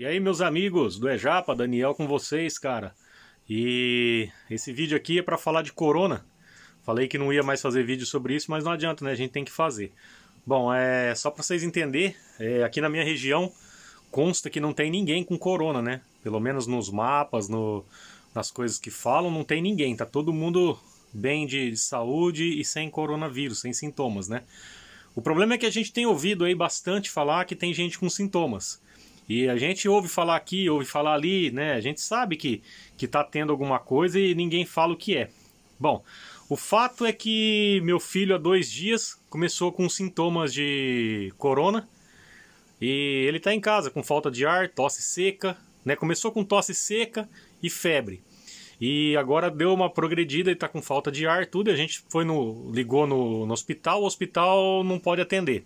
E aí, meus amigos do Ejapa, Daniel com vocês, cara. E esse vídeo aqui é para falar de corona. Falei que não ia mais fazer vídeo sobre isso, mas não adianta, né? A gente tem que fazer. Bom, é só para vocês entenderem, é, aqui na minha região consta que não tem ninguém com corona, né? Pelo menos nos mapas, no, nas coisas que falam, não tem ninguém. Tá todo mundo bem de, de saúde e sem coronavírus, sem sintomas, né? O problema é que a gente tem ouvido aí bastante falar que tem gente com sintomas. E a gente ouve falar aqui, ouve falar ali, né? A gente sabe que, que tá tendo alguma coisa e ninguém fala o que é. Bom, o fato é que meu filho há dois dias começou com sintomas de corona e ele tá em casa com falta de ar, tosse seca, né? Começou com tosse seca e febre. E agora deu uma progredida e tá com falta de ar, tudo. E a gente foi no. ligou no, no hospital, o hospital não pode atender.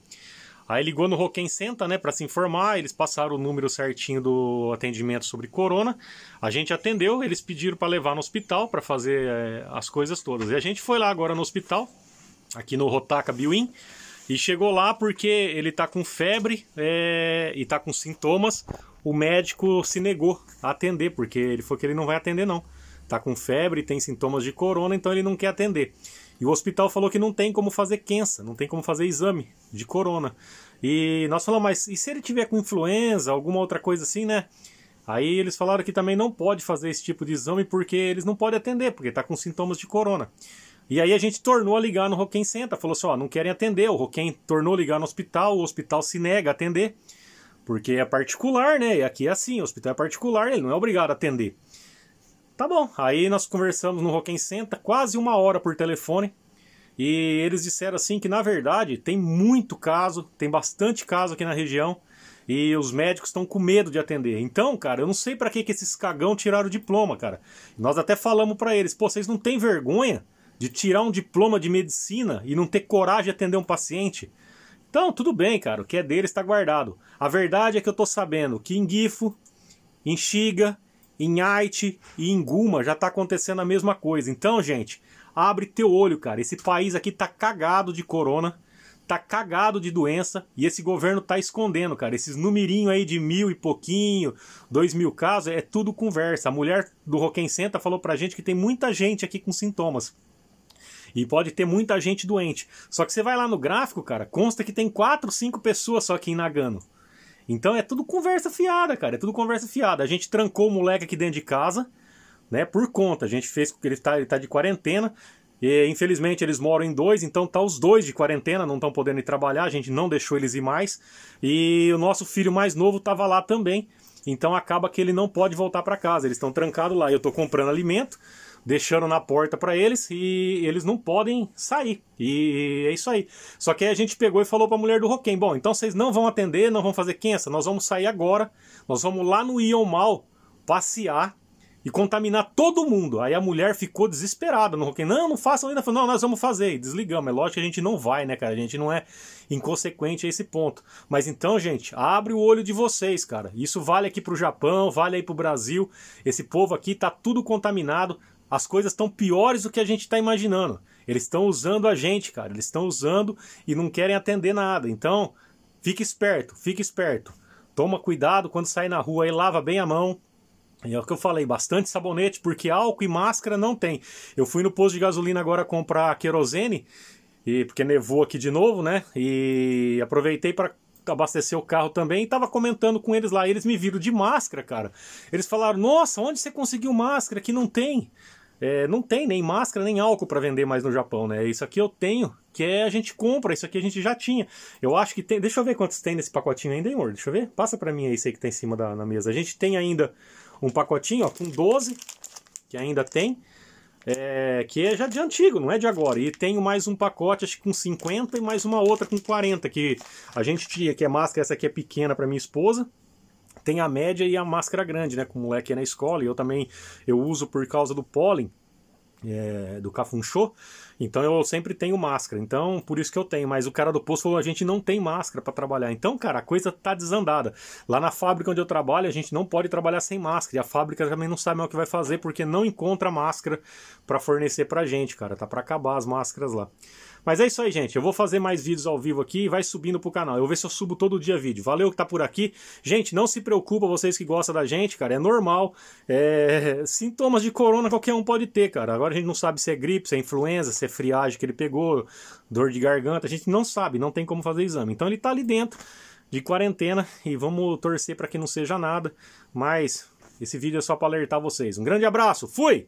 Aí ligou no Roquem Senta, né, para se informar, eles passaram o número certinho do atendimento sobre corona. A gente atendeu, eles pediram para levar no hospital para fazer é, as coisas todas. E a gente foi lá agora no hospital, aqui no Rotaka Biwin, e chegou lá porque ele tá com febre é, e tá com sintomas. O médico se negou a atender, porque ele falou que ele não vai atender não. Tá com febre, tem sintomas de corona, então ele não quer atender. E o hospital falou que não tem como fazer quensa, não tem como fazer exame de corona. E nós falamos, mas e se ele tiver com influenza, alguma outra coisa assim, né? Aí eles falaram que também não pode fazer esse tipo de exame porque eles não podem atender, porque está com sintomas de corona. E aí a gente tornou a ligar no Roquem Center, falou assim, ó, não querem atender, o Roquem tornou a ligar no hospital, o hospital se nega a atender, porque é particular, né? E aqui é assim, o hospital é particular, ele não é obrigado a atender. Tá bom. Aí nós conversamos no Rock'n Center quase uma hora por telefone. E eles disseram assim que na verdade tem muito caso, tem bastante caso aqui na região e os médicos estão com medo de atender. Então, cara, eu não sei para que que esses cagão tiraram o diploma, cara. Nós até falamos para eles, pô, vocês não têm vergonha de tirar um diploma de medicina e não ter coragem de atender um paciente? Então, tudo bem, cara, o que é deles está guardado. A verdade é que eu tô sabendo que em Gifo, em Xiga, em Haiti e em Guma já está acontecendo a mesma coisa. Então, gente, abre teu olho, cara. Esse país aqui tá cagado de corona, tá cagado de doença e esse governo tá escondendo, cara. Esses numerinhos aí de mil e pouquinho, dois mil casos, é tudo conversa. A mulher do Roquem Senta falou pra gente que tem muita gente aqui com sintomas. E pode ter muita gente doente. Só que você vai lá no gráfico, cara, consta que tem quatro, cinco pessoas só aqui em Nagano. Então é tudo conversa fiada, cara. É tudo conversa fiada. A gente trancou o moleque aqui dentro de casa, né? Por conta. A gente fez com que ele tá, ele tá de quarentena. E infelizmente eles moram em dois, então tá os dois de quarentena, não estão podendo ir trabalhar, a gente não deixou eles ir mais. E o nosso filho mais novo tava lá também. Então acaba que ele não pode voltar para casa. Eles estão trancados lá. Eu tô comprando alimento deixando na porta para eles e eles não podem sair. E é isso aí. Só que aí a gente pegou e falou para a mulher do Roquem: bom, então vocês não vão atender, não vão fazer quença, nós vamos sair agora, nós vamos lá no Ion Mal passear e contaminar todo mundo. Aí a mulher ficou desesperada no Roquem: não, não façam ainda. Falou: não, nós vamos fazer. E desligamos. É lógico que a gente não vai, né, cara? A gente não é inconsequente a esse ponto. Mas então, gente, abre o olho de vocês, cara. Isso vale aqui pro Japão, vale aí pro Brasil. Esse povo aqui tá tudo contaminado as coisas estão piores do que a gente está imaginando. Eles estão usando a gente, cara. Eles estão usando e não querem atender nada. Então, fique esperto, fique esperto. Toma cuidado quando sair na rua e lava bem a mão. É o que eu falei, bastante sabonete, porque álcool e máscara não tem. Eu fui no posto de gasolina agora comprar querosene, e porque nevou aqui de novo, né? E aproveitei para abastecer o carro também e tava comentando com eles lá. Eles me viram de máscara, cara. Eles falaram: Nossa, onde você conseguiu máscara? Que não tem. É, não tem nem máscara nem álcool para vender mais no Japão, né? Isso aqui eu tenho, que é a gente compra, isso aqui a gente já tinha. Eu acho que tem. Deixa eu ver quantos tem nesse pacotinho ainda, hein, amor? Deixa eu ver. Passa para mim aí, aí que tá em cima da na mesa. A gente tem ainda um pacotinho, ó, com 12, que ainda tem. É, que é já de antigo, não é de agora. E tenho mais um pacote, acho que com 50 e mais uma outra com 40, que a gente tinha, que é máscara, essa aqui é pequena para minha esposa. Tem a média e a máscara grande, né? Com o moleque na escola, e eu também eu uso por causa do pólen é, do Cafunchô, então eu sempre tenho máscara, então por isso que eu tenho, mas o cara do posto falou, a gente não tem máscara para trabalhar, então cara, a coisa tá desandada, lá na fábrica onde eu trabalho a gente não pode trabalhar sem máscara, e a fábrica também não sabe mais o que vai fazer, porque não encontra máscara para fornecer pra gente, cara, tá para acabar as máscaras lá. Mas é isso aí, gente. Eu vou fazer mais vídeos ao vivo aqui e vai subindo pro canal. Eu vou ver se eu subo todo dia vídeo. Valeu que tá por aqui. Gente, não se preocupa, vocês que gostam da gente, cara. É normal. É... Sintomas de corona qualquer um pode ter, cara. Agora a gente não sabe se é gripe, se é influenza, se é friagem que ele pegou, dor de garganta. A gente não sabe, não tem como fazer exame. Então ele tá ali dentro de quarentena e vamos torcer para que não seja nada. Mas esse vídeo é só para alertar vocês. Um grande abraço, fui!